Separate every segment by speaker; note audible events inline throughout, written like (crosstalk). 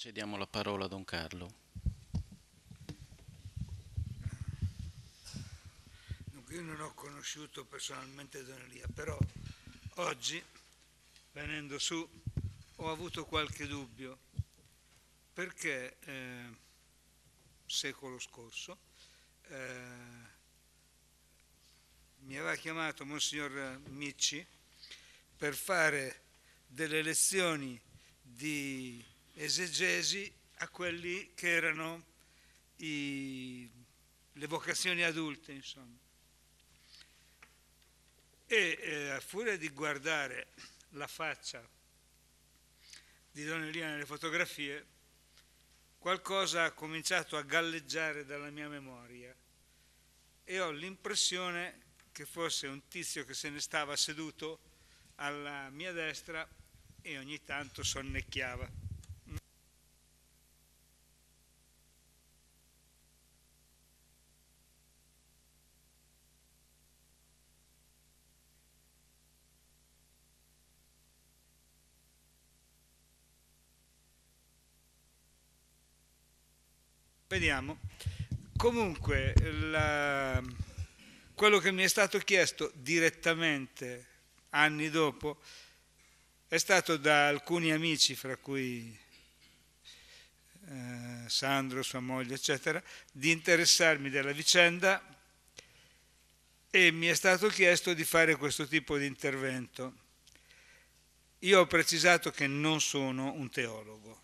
Speaker 1: Cediamo la parola a Don Carlo.
Speaker 2: Dunque io non ho conosciuto personalmente Don Elia, però oggi, venendo su, ho avuto qualche dubbio, perché eh, secolo scorso eh, mi aveva chiamato Monsignor Micci per fare delle lezioni di esegesi a quelli che erano i, le vocazioni adulte, insomma. E eh, a furia di guardare la faccia di Don Elia nelle fotografie, qualcosa ha cominciato a galleggiare dalla mia memoria e ho l'impressione che fosse un tizio che se ne stava seduto alla mia destra e ogni tanto sonnecchiava. Vediamo. Comunque, la, quello che mi è stato chiesto direttamente anni dopo è stato da alcuni amici, fra cui eh, Sandro, sua moglie, eccetera, di interessarmi della vicenda e mi è stato chiesto di fare questo tipo di intervento. Io ho precisato che non sono un teologo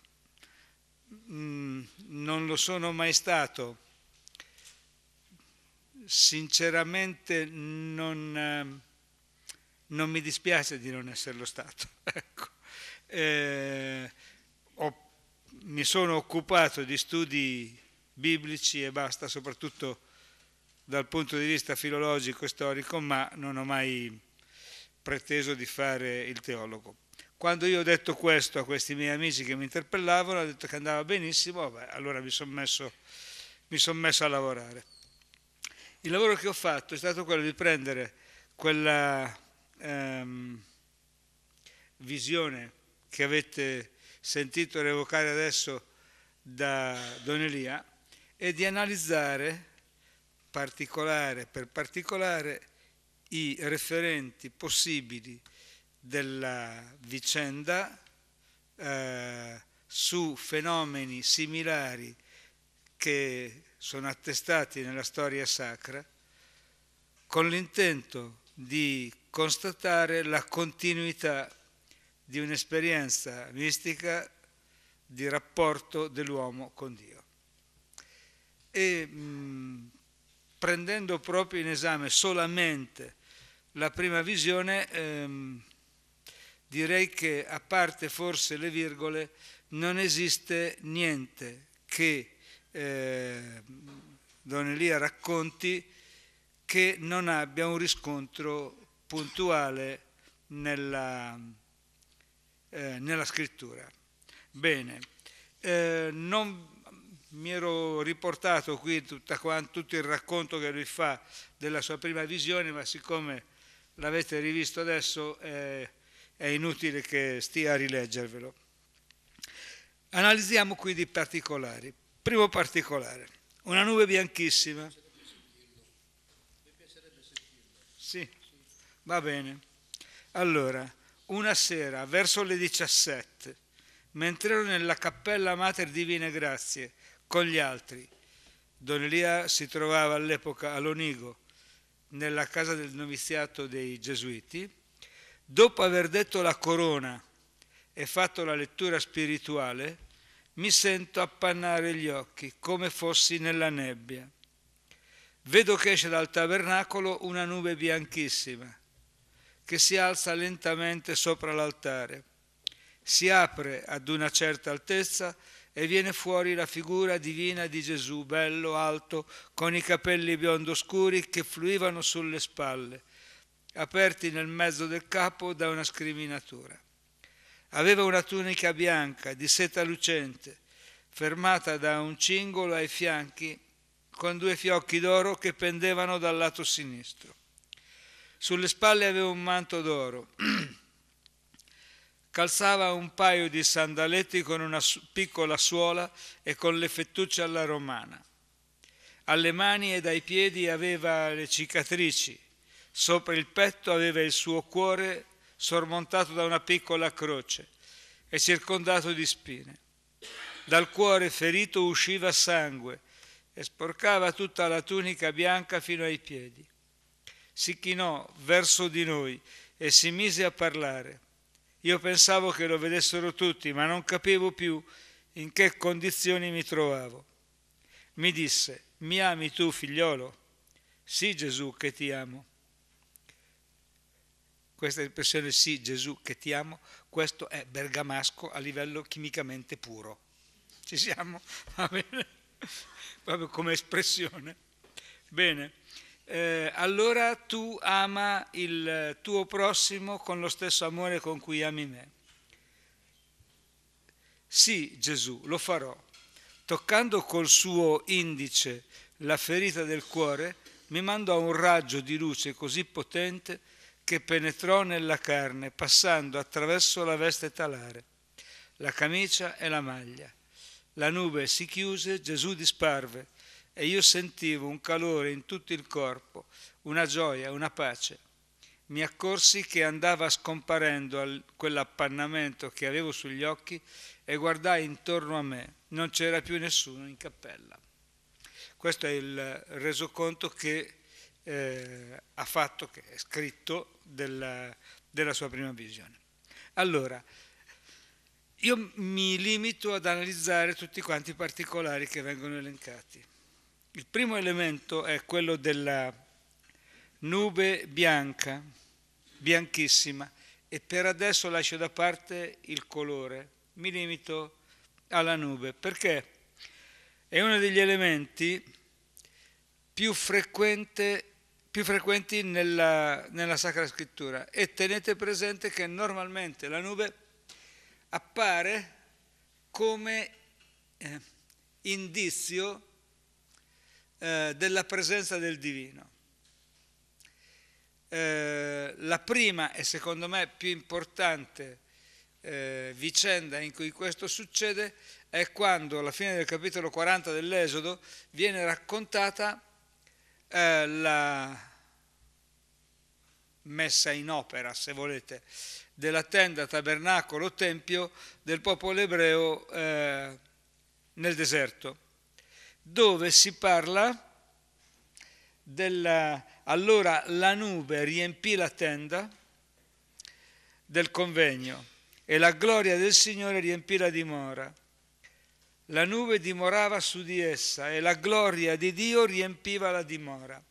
Speaker 2: Mm, non lo sono mai stato. Sinceramente non, eh, non mi dispiace di non esserlo stato. (laughs) ecco. eh, ho, mi sono occupato di studi biblici e basta, soprattutto dal punto di vista filologico e storico, ma non ho mai preteso di fare il teologo. Quando io ho detto questo a questi miei amici che mi interpellavano, ho detto che andava benissimo, vabbè, allora mi sono messo, son messo a lavorare. Il lavoro che ho fatto è stato quello di prendere quella ehm, visione che avete sentito revocare adesso da Don Elia e di analizzare particolare per particolare i referenti possibili della vicenda eh, su fenomeni similari che sono attestati nella storia sacra, con l'intento di constatare la continuità di un'esperienza mistica di rapporto dell'uomo con Dio. E mh, prendendo proprio in esame solamente la prima visione, ehm, direi che a parte forse le virgole non esiste niente che eh, Don Elia racconti che non abbia un riscontro puntuale nella, eh, nella scrittura. Bene, eh, non mi ero riportato qui tutta, tutto il racconto che lui fa della sua prima visione, ma siccome l'avete rivisto adesso eh, è inutile che stia a rileggervelo. Analizziamo quindi i particolari. Primo particolare, una nube bianchissima. Sì, va bene. Allora, una sera, verso le 17, mentre ero nella cappella Mater Divine Grazie con gli altri, Don Elia si trovava all'epoca a Lonigo, nella casa del noviziato dei Gesuiti, Dopo aver detto la corona e fatto la lettura spirituale, mi sento appannare gli occhi come fossi nella nebbia. Vedo che esce dal tabernacolo una nube bianchissima che si alza lentamente sopra l'altare. Si apre ad una certa altezza e viene fuori la figura divina di Gesù, bello, alto, con i capelli biondo scuri che fluivano sulle spalle aperti nel mezzo del capo da una scriminatura. Aveva una tunica bianca di seta lucente, fermata da un cingolo ai fianchi con due fiocchi d'oro che pendevano dal lato sinistro. Sulle spalle aveva un manto d'oro. (clears throat) calzava un paio di sandaletti con una piccola suola e con le fettucce alla romana. Alle mani ed ai piedi aveva le cicatrici, sopra il petto aveva il suo cuore sormontato da una piccola croce e circondato di spine. Dal cuore ferito usciva sangue e sporcava tutta la tunica bianca fino ai piedi. Si chinò verso di noi e si mise a parlare. Io pensavo che lo vedessero tutti, ma non capivo più in che condizioni mi trovavo. Mi disse, mi ami tu, figliolo? Sì, Gesù, che ti amo. Questa espressione sì, Gesù, che ti amo, questo è bergamasco a livello chimicamente puro. Ci siamo? Va bene? Proprio come espressione. Bene eh, allora tu ama il tuo prossimo con lo stesso amore con cui ami me. Sì, Gesù, lo farò. Toccando col suo indice la ferita del cuore, mi mandò un raggio di luce così potente che penetrò nella carne, passando attraverso la veste talare, la camicia e la maglia. La nube si chiuse, Gesù disparve e io sentivo un calore in tutto il corpo, una gioia, una pace. Mi accorsi che andava scomparendo quell'appannamento che avevo sugli occhi e guardai intorno a me. Non c'era più nessuno in cappella. Questo è il resoconto che eh, ha fatto, che è scritto della, della sua prima visione. Allora, io mi limito ad analizzare tutti quanti i particolari che vengono elencati. Il primo elemento è quello della nube bianca, bianchissima, e per adesso lascio da parte il colore, mi limito alla nube, perché è uno degli elementi più, più frequenti nella, nella Sacra Scrittura e tenete presente che normalmente la nube appare come eh, indizio eh, della presenza del divino. Eh, la prima e secondo me più importante eh, vicenda in cui questo succede è quando alla fine del capitolo 40 dell'Esodo viene raccontata eh, la messa in opera, se volete, della tenda, tabernacolo, tempio del popolo ebreo eh, nel deserto dove si parla della... Allora la nube riempì la tenda del convegno e la gloria del Signore riempì la dimora. La nube dimorava su di essa e la gloria di Dio riempiva la dimora.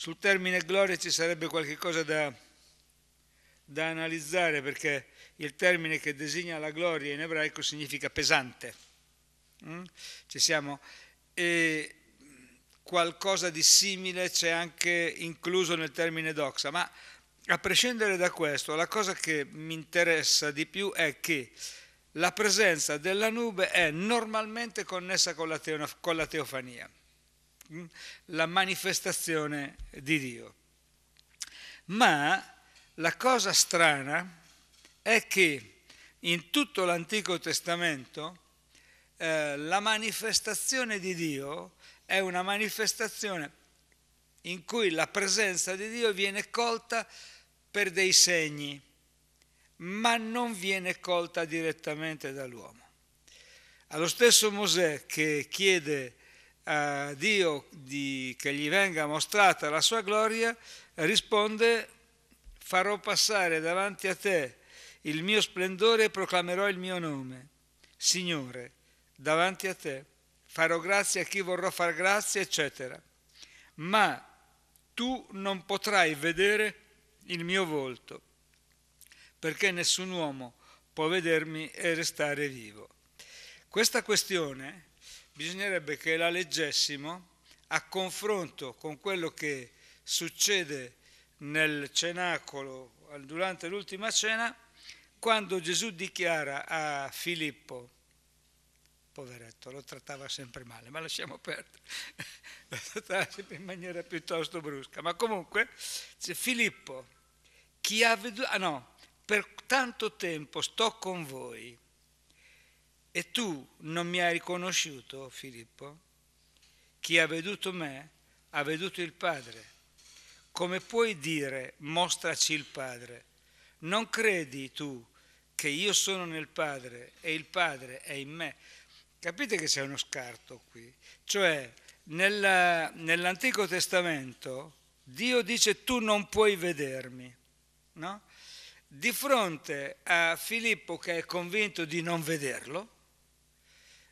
Speaker 2: Sul termine gloria ci sarebbe qualche cosa da, da analizzare perché il termine che designa la gloria in ebraico significa pesante. Mm? Ci siamo e qualcosa di simile c'è anche incluso nel termine doxa, ma a prescindere da questo, la cosa che mi interessa di più è che la presenza della nube è normalmente connessa con la, teofania? La manifestazione di Dio. Ma la cosa strana è che in tutto l'Antico Testamento eh, la manifestazione di Dio è una manifestazione in cui la presenza di Dio viene colta per dei segni, ma non viene colta direttamente dall'uomo. Allo stesso Mosè che chiede a Dio di, che gli venga mostrata la sua gloria, risponde farò passare davanti a te il mio splendore e proclamerò il mio nome. Signore, davanti a te, farò grazia a chi vorrò far grazia, eccetera. Ma tu non potrai vedere il mio volto, perché nessun uomo può vedermi e restare vivo. Questa questione bisognerebbe che la leggessimo a confronto con quello che succede nel cenacolo durante l'ultima cena, quando Gesù dichiara a Filippo, poveretto, lo trattava sempre male, ma lasciamo perdere, (laughs) lo trattava sempre in maniera piuttosto brusca. Ma comunque, Filippo, chi ha veduto, ah no, per tanto tempo sto con voi e tu non mi hai riconosciuto, Filippo? Chi ha veduto me ha veduto il Padre. Come puoi dire mostraci il Padre? Non credi tu che io sono nel Padre e il Padre è in me? Capite che c'è uno scarto qui? Cioè, nella, nell'Antico Testamento Dio dice tu non puoi vedermi, no? Di fronte a Filippo che è convinto di non vederlo,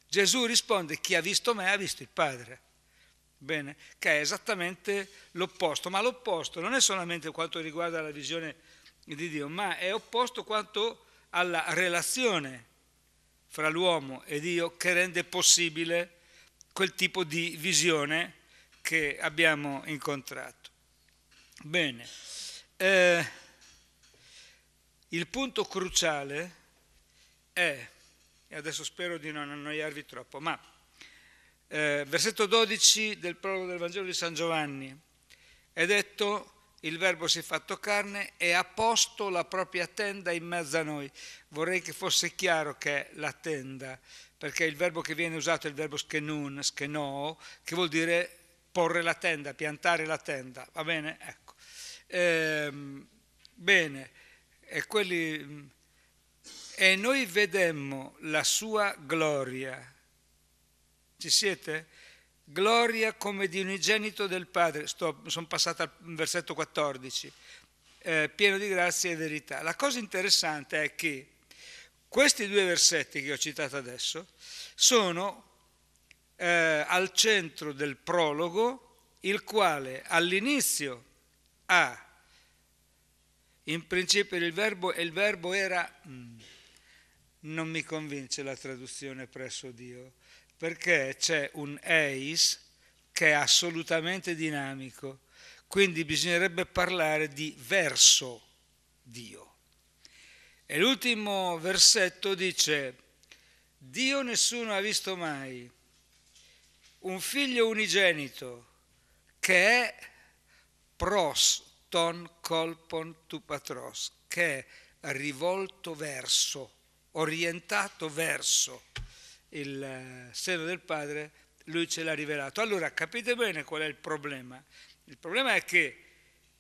Speaker 2: Gesù risponde chi ha visto me ha visto il Padre. Bene, che è esattamente l'opposto, ma l'opposto non è solamente quanto riguarda la visione di Dio, ma è opposto quanto alla relazione fra l'uomo e Dio che rende possibile quel tipo di visione che abbiamo incontrato. Bene, eh, il punto cruciale è, e adesso spero di non annoiarvi troppo, ma eh, versetto 12 del prologo del Vangelo di San Giovanni, è detto il verbo si è fatto carne e ha posto la propria tenda in mezzo a noi. Vorrei che fosse chiaro che è la tenda, perché il verbo che viene usato è il verbo schenun, schenò, che vuol dire porre la tenda, piantare la tenda. Va bene? Ecco. Ehm, bene, e, quelli, e noi vedemmo la sua gloria ci siete? Gloria come di unigenito del Padre. Sono passata al versetto 14. Eh, pieno di grazia e verità. La cosa interessante è che questi due versetti che ho citato adesso sono eh, al centro del prologo, il quale all'inizio ha in principio il verbo il verbo era... Mm, non mi convince la traduzione presso Dio perché c'è un eis che è assolutamente dinamico, quindi bisognerebbe parlare di verso Dio. E l'ultimo versetto dice, Dio nessuno ha visto mai, un figlio unigenito che è pros ton colpon tu patros, che è rivolto verso, orientato verso il eh, seno del Padre, lui ce l'ha rivelato. Allora capite bene qual è il problema? Il problema è che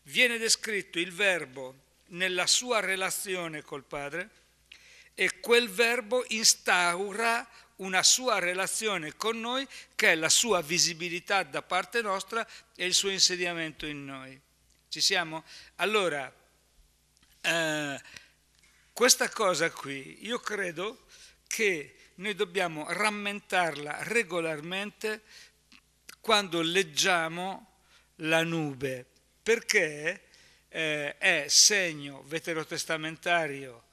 Speaker 2: viene descritto il verbo nella sua relazione col Padre e quel verbo instaura una sua relazione con noi che è la sua visibilità da parte nostra e il suo insediamento in noi. Ci siamo? Allora, eh, questa cosa qui, io credo che noi dobbiamo rammentarla regolarmente quando leggiamo la nube, perché eh, è segno veterotestamentario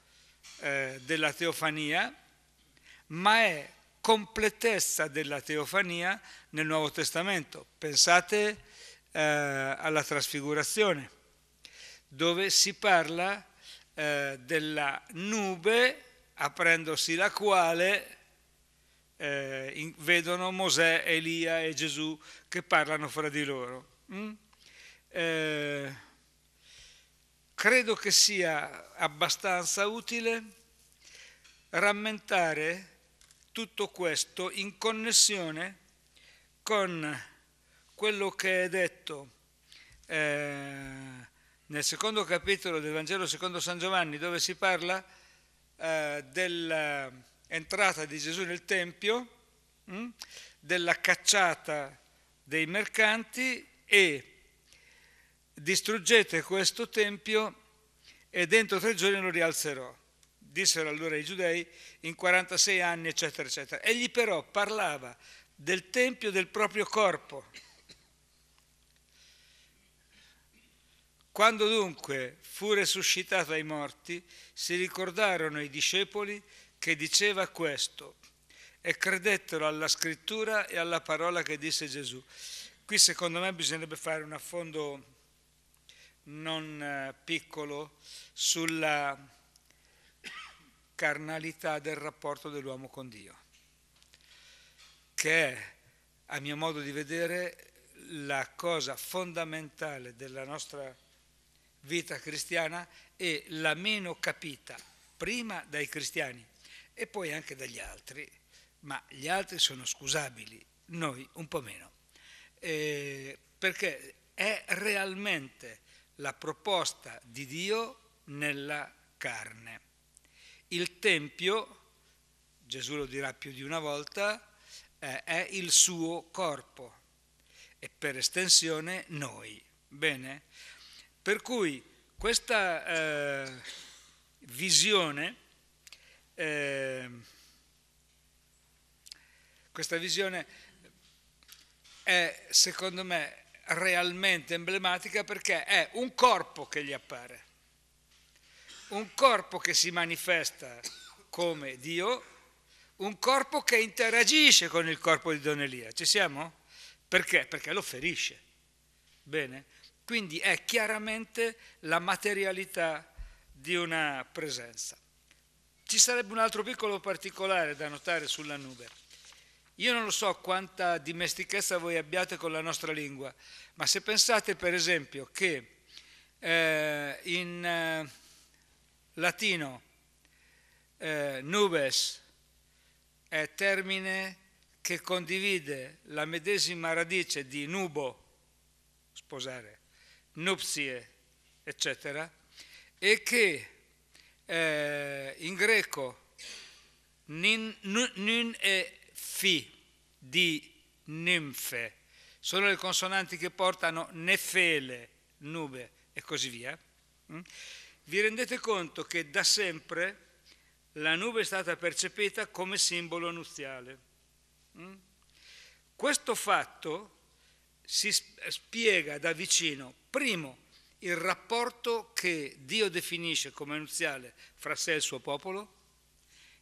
Speaker 2: eh, della teofania, ma è completezza della teofania nel Nuovo Testamento. Pensate eh, alla trasfigurazione, dove si parla eh, della nube aprendosi la quale eh, in, vedono Mosè, Elia e Gesù che parlano fra di loro. Mm? Eh, credo che sia abbastanza utile rammentare tutto questo in connessione con quello che è detto eh, nel secondo capitolo del Vangelo secondo San Giovanni, dove si parla eh, dell'entrata di Gesù nel Tempio, mh, hm, della cacciata dei mercanti e distruggete questo Tempio e dentro tre giorni lo rialzerò. Dissero allora i giudei in 46 anni, eccetera, eccetera. Egli però parlava del Tempio del proprio corpo. Quando dunque fu resuscitato ai morti, si ricordarono i discepoli che diceva questo e credettero alla scrittura e alla parola che disse Gesù. Qui secondo me bisognerebbe fare un affondo non eh, piccolo sulla carnalità del rapporto dell'uomo con Dio, che è, a mio modo di vedere, la cosa fondamentale della nostra vita cristiana è la meno capita prima dai cristiani e poi anche dagli altri, ma gli altri sono scusabili, noi un po' meno, eh, perché è realmente la proposta di Dio nella carne. Il Tempio, Gesù lo dirà più di una volta, eh, è il suo corpo e per estensione noi. Bene? Per cui questa eh, visione, eh, questa visione è secondo me realmente emblematica perché è un corpo che gli appare, un corpo che si manifesta come Dio, un corpo che interagisce con il corpo di Don Elia. Ci siamo? Perché? Perché lo ferisce. Bene? Quindi è chiaramente la materialità di una presenza. Ci sarebbe un altro piccolo particolare da notare sulla nube. Io non lo so quanta dimestichezza voi abbiate con la nostra lingua, ma se pensate per esempio che eh, in eh, latino eh, nubes è termine che condivide la medesima radice di nubo, sposare, nupzie, eccetera, e che eh, in greco nin, nun e fi di ninfe sono le consonanti che portano nefele, nube e così via. Mm? Vi rendete conto che da sempre la nube è stata percepita come simbolo nuziale. Mm? Questo fatto si spiega da vicino, primo, il rapporto che Dio definisce come nuziale fra sé e il suo popolo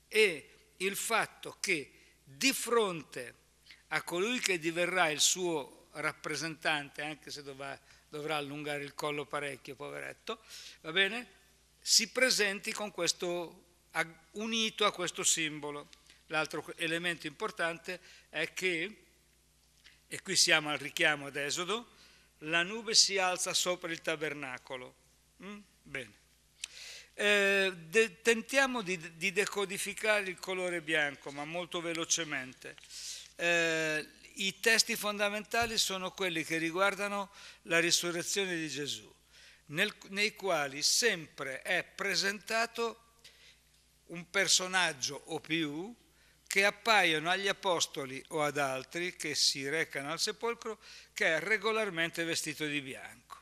Speaker 2: e il fatto che di fronte a colui che diverrà il suo rappresentante, anche se dovrà, dovrà allungare il collo parecchio, poveretto, va bene? Si presenti con questo, unito a questo simbolo. L'altro elemento importante è che, e qui siamo al richiamo ad Esodo, la nube si alza sopra il tabernacolo. Mm? Bene. Eh, de- tentiamo di, di, decodificare il colore bianco, ma molto velocemente. Eh, I testi fondamentali sono quelli che riguardano la risurrezione di Gesù, nel, nei quali sempre è presentato un personaggio o più che appaiono agli apostoli o ad altri che si recano al sepolcro che è regolarmente vestito di bianco.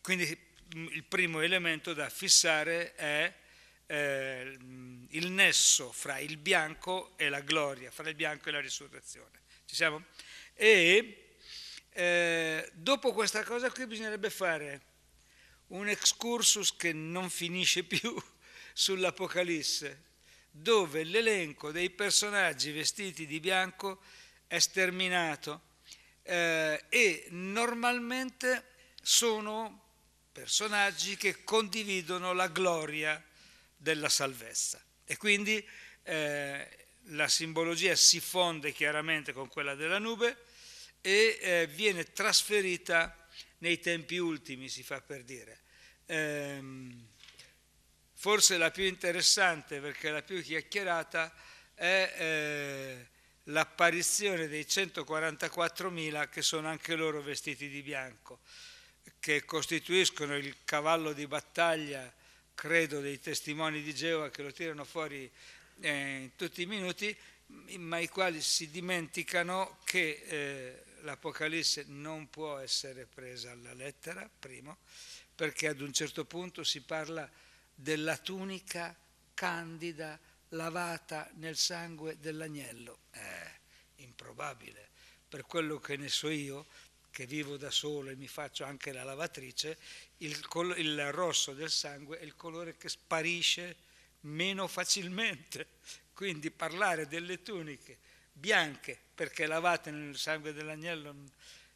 Speaker 2: Quindi il primo elemento da fissare è eh, il nesso fra il bianco e la gloria, fra il bianco e la risurrezione. Ci siamo? E eh, dopo questa cosa qui bisognerebbe fare un excursus che non finisce più (laughs) sull'Apocalisse, dove l'elenco dei personaggi vestiti di bianco è sterminato eh, e normalmente sono personaggi che condividono la gloria della salvezza. E quindi eh, la simbologia si fonde chiaramente con quella della nube e eh, viene trasferita nei tempi ultimi, si fa per dire. Ehm, forse la più interessante, perché la più chiacchierata, è eh, l'apparizione dei 144.000 che sono anche loro vestiti di bianco che costituiscono il cavallo di battaglia, credo, dei testimoni di Geova che lo tirano fuori eh, in tutti i minuti, ma i quali si dimenticano che eh, l'Apocalisse non può essere presa alla lettera, primo, perché ad un certo punto si parla della tunica candida lavata nel sangue dell'agnello. È improbabile. Per quello che ne so io, che vivo da solo e mi faccio anche la lavatrice, il, col- il rosso del sangue è il colore che sparisce meno facilmente. Quindi parlare delle tuniche bianche perché lavate nel sangue dell'agnello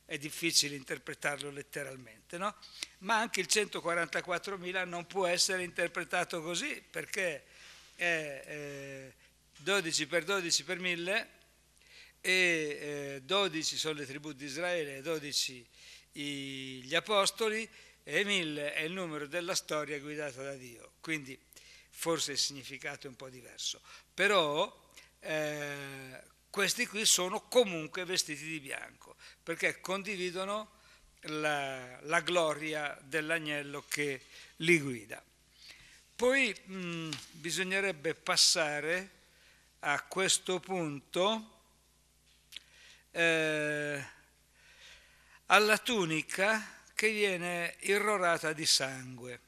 Speaker 2: è difficile interpretarlo letteralmente, no? Ma anche il 144.000 non può essere interpretato così perché è eh, 12 per 12 per 1000 e eh, 12 sono le tribù di Israele e 12 i, gli apostoli e mille è il numero della storia guidata da Dio, quindi forse il significato è un po' diverso, però eh, questi qui sono comunque vestiti di bianco, perché condividono la, la gloria dell'agnello che li guida. Poi mh, bisognerebbe passare a questo punto eh, alla tunica che viene irrorata di sangue.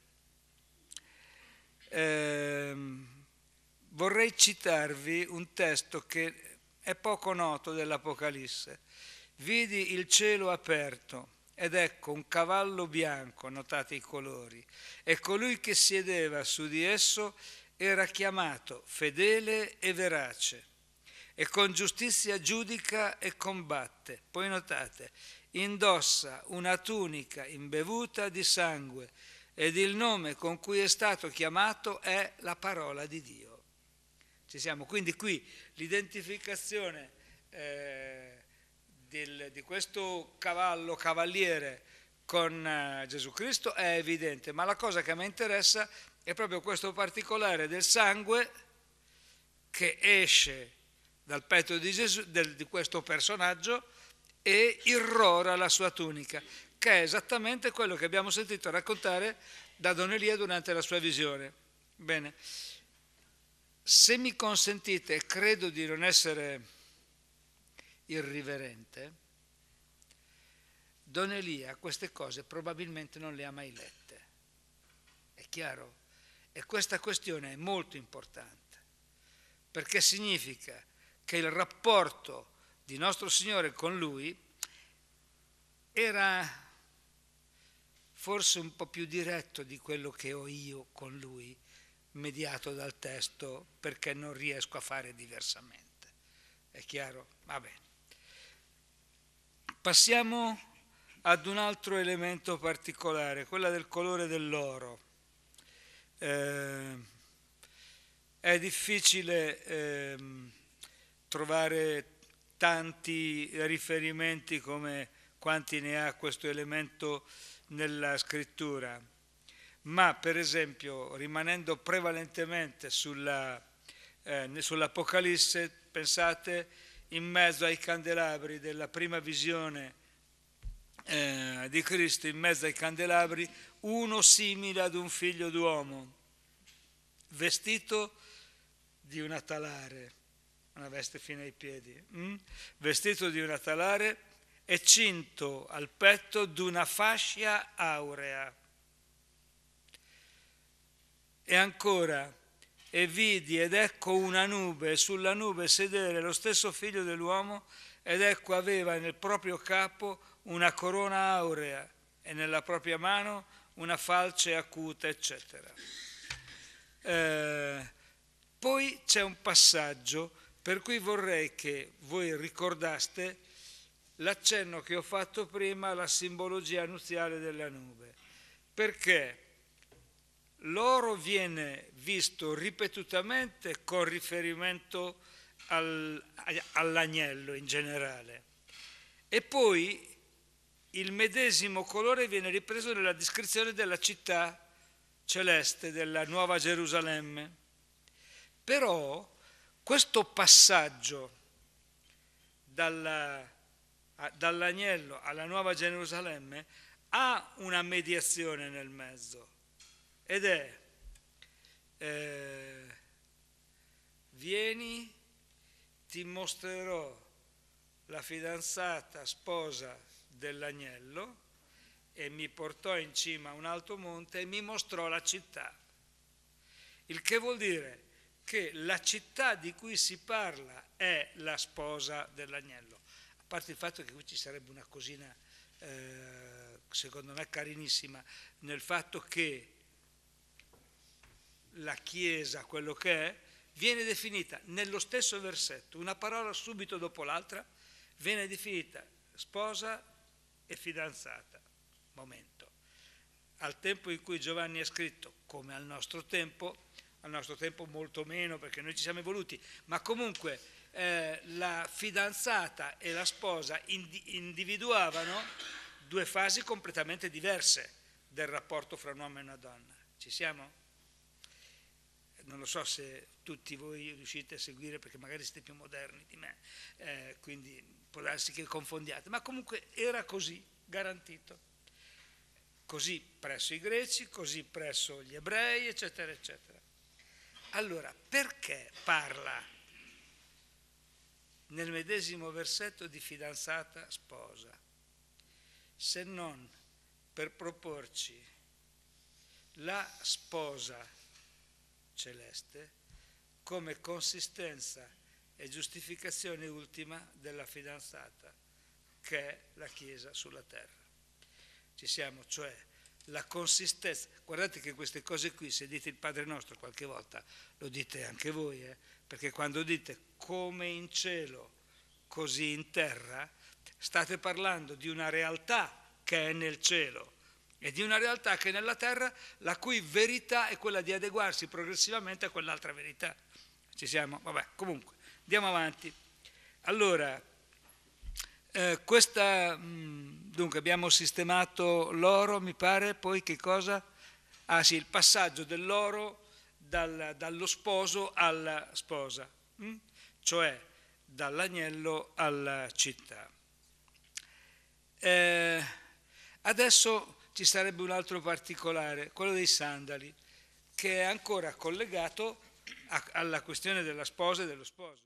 Speaker 2: Eh, vorrei citarvi un testo che è poco noto dell'Apocalisse. Vidi il cielo aperto ed ecco un cavallo bianco, notate i colori, e colui che siedeva su di esso era chiamato fedele e verace, e con giustizia giudica e combatte. Poi notate, indossa una tunica imbevuta di sangue ed il nome con cui è stato chiamato è la parola di Dio. Ci siamo, quindi qui l'identificazione eh, del, di questo cavallo cavaliere con eh, Gesù Cristo è evidente, ma la cosa che mi interessa è proprio questo particolare del sangue che esce dal petto di, Gesù, del, di questo personaggio e irrora la sua tunica, che è esattamente quello che abbiamo sentito raccontare da Don Elia durante la sua visione. Bene, se mi consentite, credo di non essere irriverente, Don Elia queste cose probabilmente non le ha mai lette. È chiaro? E questa questione è molto importante, perché significa che il rapporto di nostro Signore con lui era forse un po' più diretto di quello che ho io con lui, mediato dal testo, perché non riesco a fare diversamente. È chiaro? Va bene. Passiamo ad un altro elemento particolare, quella del colore dell'oro. Eh, è difficile eh, trovare tanti riferimenti come quanti ne ha questo elemento nella scrittura, ma per esempio rimanendo prevalentemente sulla, eh, sull'Apocalisse, pensate in mezzo ai candelabri della prima visione eh, di Cristo, in mezzo ai candelabri, uno simile ad un figlio d'uomo, vestito di una talare una veste fino ai piedi, mm? vestito di una talare e cinto al petto d'una fascia aurea. E ancora, e vidi ed ecco una nube, e sulla nube sedere lo stesso figlio dell'uomo, ed ecco aveva nel proprio capo una corona aurea e nella propria mano una falce acuta, eccetera. Eh, poi c'è un passaggio per cui vorrei che voi ricordaste l'accenno che ho fatto prima alla simbologia nuziale della nube, perché l'oro viene visto ripetutamente con riferimento al, all'agnello in generale e poi il medesimo colore viene ripreso nella descrizione della città celeste, della Nuova Gerusalemme. Però questo passaggio dalla, dall'agnello alla Nuova Gerusalemme ha una mediazione nel mezzo ed è eh, vieni, ti mostrerò la fidanzata sposa dell'agnello e mi portò in cima a un alto monte e mi mostrò la città. Il che vuol dire che la città di cui si parla è la sposa dell'agnello, a parte il fatto che qui ci sarebbe una cosina, eh, secondo me carinissima, nel fatto che la Chiesa, quello che è, viene definita nello stesso versetto, una parola subito dopo l'altra, viene definita sposa e fidanzata. Momento. Al tempo in cui Giovanni ha scritto, come al nostro tempo, al nostro tempo molto meno perché noi ci siamo evoluti, ma comunque eh, la fidanzata e la sposa individuavano due fasi completamente diverse del rapporto fra un uomo e una donna. Ci siamo? Non lo so se tutti voi riuscite a seguire perché magari siete più moderni di me, eh, quindi può darsi che confondiate, ma comunque era così, garantito. Così presso i greci, così presso gli ebrei, eccetera, eccetera. Allora, perché parla nel medesimo versetto di fidanzata sposa, se non per proporci la sposa celeste come consistenza e giustificazione ultima della fidanzata, che è la Chiesa sulla terra. Ci siamo, cioè la consistenza. Guardate che queste cose qui, se dite il Padre nostro qualche volta, lo dite anche voi, eh? perché quando dite come in cielo, così in terra, state parlando di una realtà che è nel cielo e di una realtà che è nella terra, la cui verità è quella di adeguarsi progressivamente a quell'altra verità. Ci siamo? Vabbè, comunque, andiamo avanti. Allora, eh, questa, mh, mm, dunque abbiamo sistemato l'oro, mi pare, poi che cosa? Ah sì, il passaggio dell'oro dal, dallo sposo alla sposa, mh? Mm? cioè dall'agnello alla città. Eh, adesso ci sarebbe un altro particolare, quello dei sandali, che è ancora collegato a, alla questione della sposa e dello sposo.